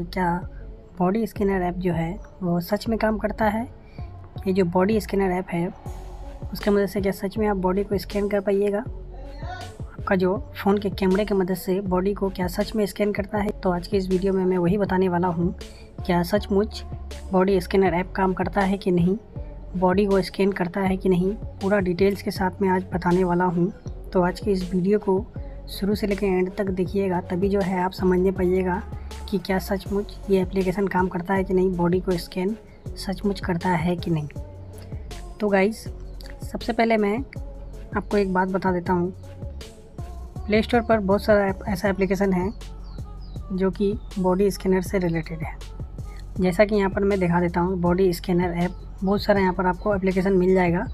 कि क्या body scanner app जो है, वो सच में काम करता है? ये जो बॉडी स्कैनर ऐप है, उसके मदद से क्या सच में आप बॉडी को स्कैन कर पाइएगा? आपका जो फ़ोन के कैमरे के मदद से बॉडी को क्या सच में स्कैन करता है? तो आज के इस वीडियो में मैं वही बताने वाला हूँ, क्या सचमुच बॉडी स्कैनर ऐप काम करता है कि नहीं? बॉडी को स्कैन करता है कि नहीं? पूरा डिटेल्स के साथ मैं आज बताने वाला हूँ। तो आज की इस वीडियो को शुरू से लेकर एंड तक देखिएगा, तभी जो है आप समझने पाइएगा कि क्या सचमुच ये एप्लीकेशन काम करता है कि नहीं? बॉडी को स्कैन सचमुच करता है कि नहीं? तो गाइज़ सबसे पहले मैं आपको एक बात बता देता हूँ। प्ले स्टोर पर बहुत सारा ऐसा एप्लीकेशन है जो कि बॉडी स्कैनर से रिलेटेड है। जैसा कि यहाँ पर मैं दिखा देता हूँ बॉडी स्कैनर ऐप बहुत सारा यहाँ पर आपको एप्लीकेशन मिल जाएगा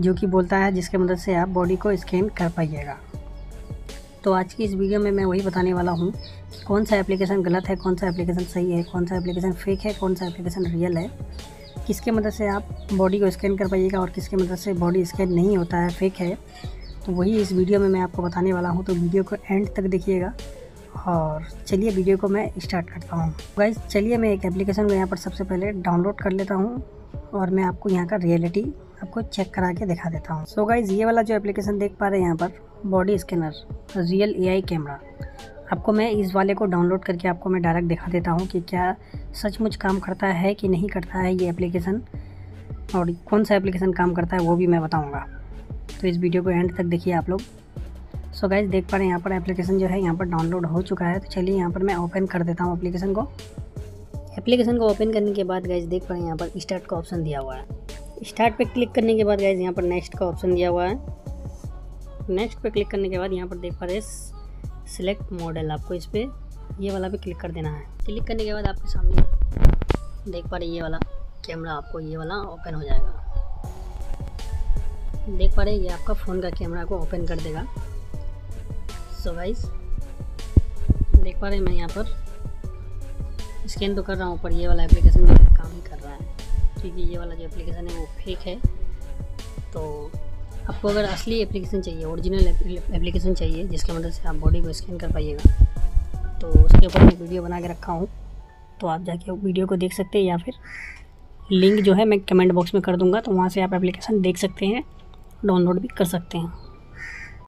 जो कि बोलता है जिसके मदद से आप बॉडी को स्कैन कर पाइएगा। तो आज की इस वीडियो में मैं वही बताने वाला हूँ कि कौन सा एप्लीकेशन गलत है, कौन सा एप्लीकेशन सही है, कौन सा एप्लीकेशन फेक है, कौन सा एप्लीकेशन रियल है। किसके मदद से आप बॉडी को स्कैन कर पाइएगा और किसके मदद से बॉडी स्कैन नहीं होता है फेक है। तो वही इस वीडियो में मैं आपको बताने वाला हूँ। तो वीडियो को एंड तक देखिएगा और चलिए वीडियो को मैं स्टार्ट करता हूँ। गाइज़ चलिए मैं एक एप्लीकेशन को यहाँ पर सबसे पहले डाउनलोड कर लेता हूँ और मैं आपको यहाँ का रियलिटी आपको चेक करा के दिखा देता हूँ। सो गाइज़ ये वाला जो एप्लीकेशन देख पा रहे हैं यहाँ पर body scanner real AI camera आपको मैं इस वाले को डाउनलोड करके आपको मैं डायरेक्ट दिखा देता हूँ कि क्या सचमुच काम करता है कि नहीं करता है ये एप्लीकेशन और कौन सा एप्लीकेशन काम करता है वो भी मैं बताऊँगा। तो इस वीडियो को एंड तक देखिए आप लोग। सो so गाइज़ देख पा रहे हैं यहाँ पर एप्लीकेशन जो है यहाँ पर डाउनलोड हो चुका है। तो चलिए यहाँ पर मैं ओपन कर देता हूँ एप्लीकेशन को। एप्लीकेशन को ओपन करने के बाद गाइज़ देख पा रहे हैं यहाँ पर स्टार्ट का ऑप्शन दिया हुआ है। स्टार्ट पे क्लिक करने के बाद गाइज़ यहाँ पर नेक्स्ट का ऑप्शन दिया हुआ है। नेक्स्ट पे क्लिक करने के बाद यहाँ पर देख पा रहे सिलेक्ट मॉडल आपको इस पर ये वाला पे क्लिक कर देना है। क्लिक करने के बाद आपके सामने देख पा रहे ये वाला कैमरा आपको ये वाला ओपन हो जाएगा। देख पा रहे ये आपका फ़ोन का कैमरा को ओपन कर देगा। सो गाइस देख पा रहे मैं यहाँ पर स्कैन तो कर रहा हूँ, पर ये वाला एप्लीकेशन काम ही कर रहा है। क्योंकि ये वाला जो एप्लीकेशन है वो फेक है। तो आपको अगर असली एप्लीकेशन चाहिए ओरिजिनल एप्लीकेशन चाहिए, जिसके मदद से आप बॉडी को स्कैन कर पाइएगा तो उसके ऊपर मैं वीडियो बना के रखा हूँ। तो आप जाके वीडियो को देख सकते हैं या फिर लिंक जो है मैं कमेंट बॉक्स में कर दूँगा तो वहाँ से आप एप्लीकेशन देख सकते हैं डाउनलोड भी कर सकते हैं।